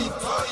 Party, party.